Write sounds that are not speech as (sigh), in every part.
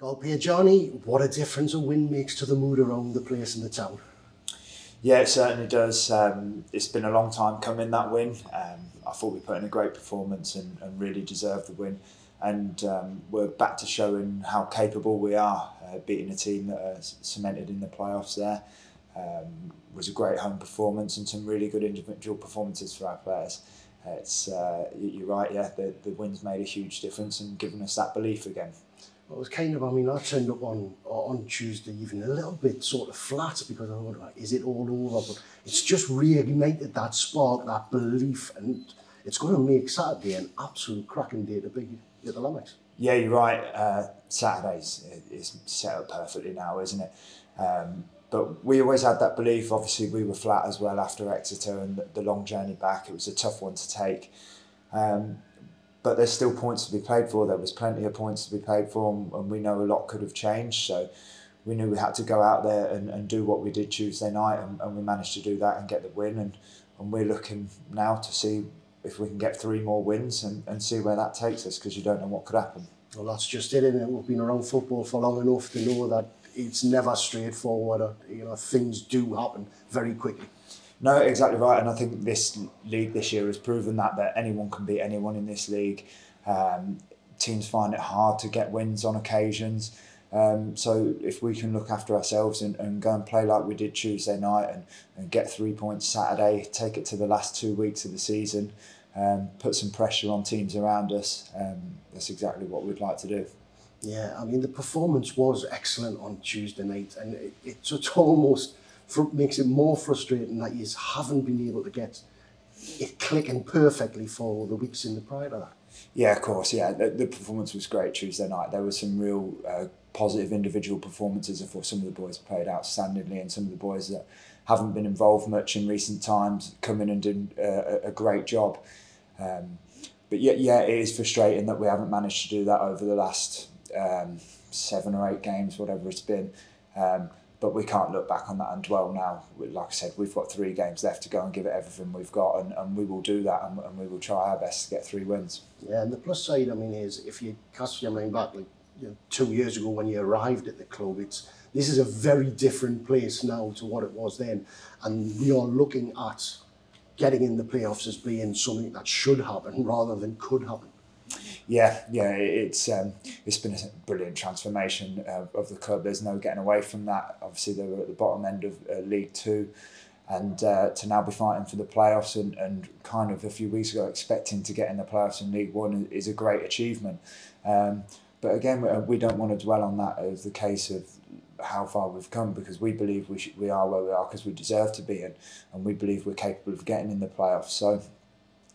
Carl Piergianni, what a difference a win makes to the mood around the place and the town. Yeah, it certainly does. Um, it's been a long time coming that win. Um, I thought we put in a great performance and, and really deserved the win. And um, we're back to showing how capable we are, uh, beating a team that are cemented in the playoffs there. Um, was a great home performance and some really good individual performances for our players. It's uh, you're right, yeah. The, the wins made a huge difference and given us that belief again. It was kind of, I mean, I turned up on on Tuesday even a little bit sort of flat because I thought, is it all over? But it's just reignited that spark, that belief, and it's going to make Saturday an absolute cracking day to be at the Lamex. Yeah, you're right. Uh, Saturday's is set up perfectly now, isn't it? Um, but we always had that belief. Obviously, we were flat as well after Exeter and the, the long journey back. It was a tough one to take. Um, but there's still points to be played for. There was plenty of points to be played for, and, and we know a lot could have changed. So we knew we had to go out there and, and do what we did Tuesday night, and, and we managed to do that and get the win. And, and we're looking now to see if we can get three more wins and, and see where that takes us because you don't know what could happen. Well, that's just it, and we've been around football for long enough to know that it's never straightforward. You know, things do happen very quickly. No, exactly right, and I think this league this year has proven that that anyone can beat anyone in this league. Um, teams find it hard to get wins on occasions. Um, so if we can look after ourselves and, and go and play like we did Tuesday night and, and get three points Saturday, take it to the last two weeks of the season, um, put some pressure on teams around us, um, that's exactly what we'd like to do. Yeah, I mean the performance was excellent on Tuesday night, and it, it's, (laughs) it's almost makes it more frustrating that you haven't been able to get it clicking perfectly for the weeks in the prior to that. Yeah, of course. Yeah, the, the performance was great Tuesday night. There were some real uh, positive individual performances. For some of the boys played outstandingly, and some of the boys that haven't been involved much in recent times come in and did uh, a great job. Um, but yeah, yeah, it is frustrating that we haven't managed to do that over the last um, seven or eight games, whatever it's been. Um, but we can't look back on that and dwell now. Like I said, we've got three games left to go and give it everything we've got, and, and we will do that, and, and we will try our best to get three wins. Yeah, and the plus side, I mean, is if you cast your mind back like you know, two years ago when you arrived at the club, it's this is a very different place now to what it was then, and we are looking at getting in the playoffs as being something that should happen rather than could happen. Yeah, yeah, it's um, it's been a brilliant transformation uh, of the club. There's no getting away from that. Obviously, they were at the bottom end of uh, League Two, and uh, to now be fighting for the playoffs and, and kind of a few weeks ago expecting to get in the playoffs in League One is a great achievement. Um, but again, we don't want to dwell on that as the case of how far we've come because we believe we should, we are where we are because we deserve to be in, and we believe we're capable of getting in the playoffs. So.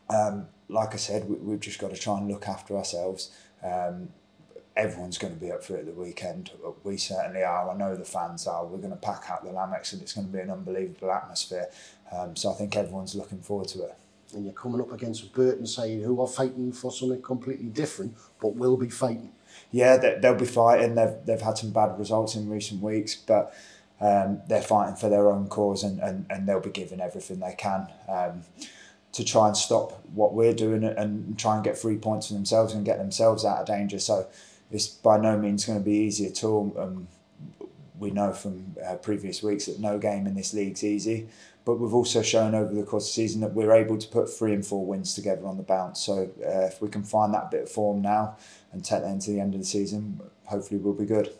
Um, like I said, we, we've just got to try and look after ourselves. Um, everyone's going to be up for it the weekend. We certainly are. I know the fans are. We're going to pack out the Lamex and it's going to be an unbelievable atmosphere. Um, so I think everyone's looking forward to it. And you're coming up against Burtonside, who are fighting for something completely different, but will be fighting. Yeah, they'll be fighting. They've, they've had some bad results in recent weeks, but um, they're fighting for their own cause and, and, and they'll be giving everything they can. Um, to try and stop what we're doing and try and get three points for themselves and get themselves out of danger. So it's by no means going to be easy at all. Um, we know from uh, previous weeks that no game in this league's easy, but we've also shown over the course of the season that we're able to put three and four wins together on the bounce. So uh, if we can find that bit of form now and take that into the end of the season, hopefully we'll be good.